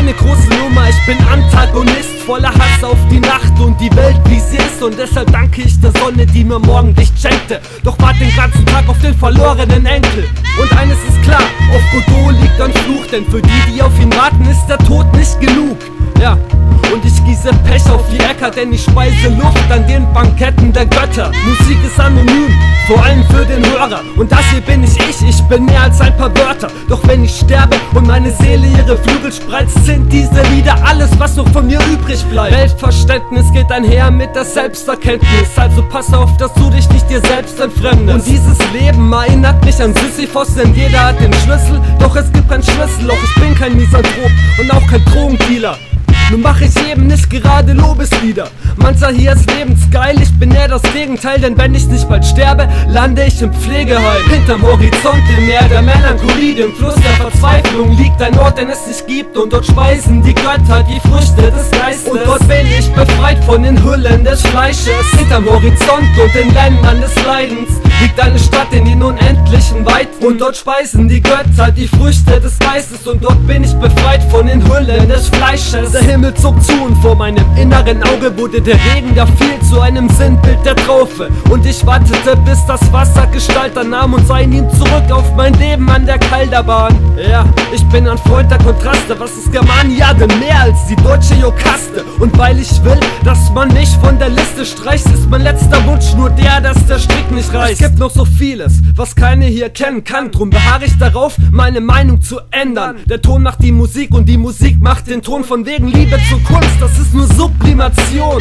keine große Nummer, ich bin Antagonist. Voller Hass auf die Nacht und die Welt wie sie ist. Und deshalb danke ich der Sonne, die mir morgen dich schenkte. Doch wart den ganzen Tag auf den verlorenen Enkel. Und eines ist klar, auf Godot liegt ein Fluch Denn für die, die auf ihn warten, ist der Tod nicht genug Ja, und ich gieße Pech auf die Äcker, denn ich speise Luft an den Banketten der Götter. Musik ist anonym, vor allem für den Hörer. Und das hier bin ich ich, ich bin mehr als ein paar Wörter. Doch wenn ich sterbe und meine Seele ihre Flügel spreizt, sind diese Lieder alles, was noch übrig bleibt. Weltverständnis geht einher mit der Selbsterkenntnis. Also pass auf, dass du dich nicht dir selbst entfremdest. Und dieses Leben erinnert mich an Sisyphos, denn jeder hat den Schlüssel. Doch es gibt kein Schlüsselloch, ich bin kein Misanthrop und auch kein Drogendealer. Nun mach ich eben nicht gerade Lobeslieder. Mancher hier ist lebensgeil, ich bin eher das Gegenteil, denn wenn ich nicht bald sterbe, lande ich im Pflegeheim. Hinterm Horizont im Meer der Melancholie, dem Fluss der Verzweiflung liegt ein Ort, den es nicht gibt und dort speisen die Götter die Früchte des Geistes. Und dort bin ich befreit von den Hüllen des Fleisches. Hinterm Horizont und den Ländern des Leidens liegt eine Stadt in den unendlichen Weiten und dort speisen die Götter die Früchte des Geistes und dort bin ich befreit von den Hüllen des Fleisches. Der Himmel zog zu und vor meinem inneren Auge wurde der Regen, der fiel zu einem Sinnbild der Traufe und ich wartete, bis das Wasser Gestalt annahm und sah ihm zurück auf mein Leben an der Kalderbahn. Ja, ich bin ein Freund der Kontraste, was ist Germania denn mehr als die deutsche Jokaste? Und weil ich will, dass man mich von der Liste streicht, ist mein letzter Wunsch nur der, dass der Strick nicht reißt. Gibt noch so vieles, was keine hier kennen kann, drum beharre ich darauf, meine Meinung zu ändern. Der Ton macht die Musik und die Musik macht den Ton von wegen Liebe zur Kunst, das ist nur Sublimation.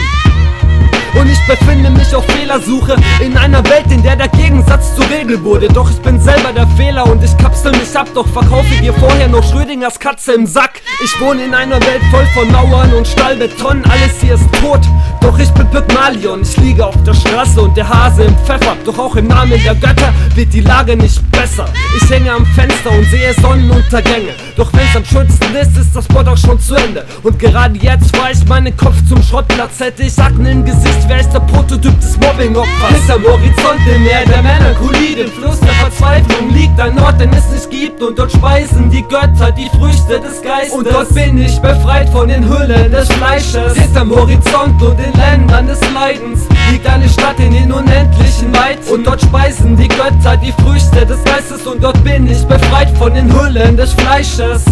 Und ich befinde mich auf Fehlersuche in einer Welt, in der der Gegensatz zur Regel wurde. Doch ich bin selber der Fehler und ich kapsel mich ab, doch verkaufe dir vorher noch Schrödingers Katze im Sack. Ich wohne in einer Welt voll von Mauern und Stahlbeton, alles hier ist tot. Doch ich bin Pygmalion, ich liege auf der Straße und der Hase im Pfeffer. Doch auch im Namen der Götter wird die Lage nicht besser. Ich hänge am Fenster und sehe Sonnenuntergänge. Doch wenn's am schönsten ist, ist das Spot auch schon zu Ende. Und gerade jetzt war ich meinen Kopf zum Schrottplatz, hätte ich Akten im Gesicht, wer ist der Prototyp des Mobbing-Opfers? Hinterm Horizont im Meer der Melancholie, dem Fluss der Verzweiflung liegt ein Ort, den es nicht gibt. Und dort speisen die Götter die Früchte des Geistes. Und dort bin ich befreit von den Hüllen des Fleisches. Hinterm Horizont und den Ländern des Leidens liegt eine Stadt in den unendlichen Weiten. Und dort speisen die Götter die Früchte des Geistes. Und dort bin ich befreit von den Hüllen des Fleisches.